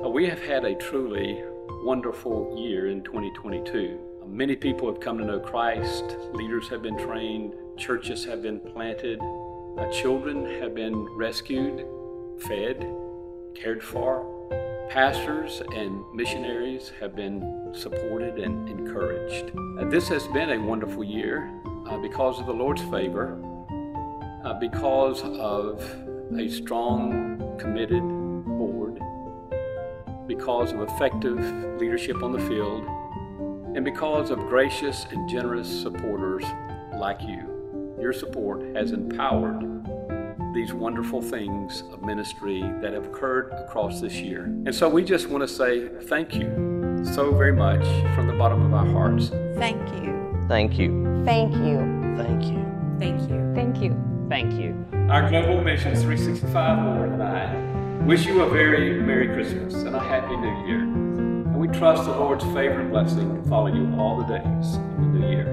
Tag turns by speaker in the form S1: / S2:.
S1: Uh, we have had a truly wonderful year in 2022. Uh, Many people have come to know Christ, leaders have been trained, churches have been planted, uh, children have been rescued, fed, cared for, pastors and missionaries have been supported and encouraged. This has been a wonderful year because of the Lord's favor, because of a strong, committed because of effective leadership on the field, and because of gracious and generous supporters like you. Your support has empowered these wonderful things of ministry that have occurred across this year. And so we just want to say thank you so very much from the bottom of our hearts.
S2: Thank you.
S3: Thank you.
S4: Thank you.
S3: Thank you.
S2: Thank you.
S4: Thank you.
S5: Thank you.
S1: Our Global Missions 365 board and I wish you a very Merry Christmas and a Happy New Year. And we trust the Lord's favor and blessing to follow you all the days of the new year.